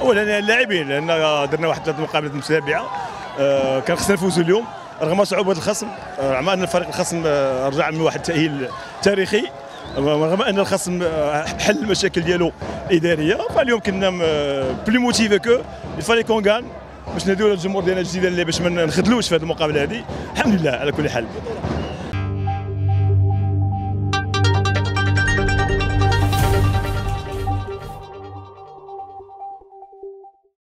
اولا اللاعبين لأن درنا واحد ثلاث مقابلات متتابعة. آه، كان خصنا نفوزوا اليوم. رغم صعوبة الخصم آه، رغم أن الفريق الخصم آه، رجع من واحد التاهيل تاريخي. رغم أن الخصم آه، حل المشاكل ديالو الاداريه فاليوم كنا بلي موتيفي كو الفريق كون كان باش نديروا الجمهور ديالنا الجديد اللي باش ما نخذلوش في هذه المقابلة هذه. الحمد لله على كل حال.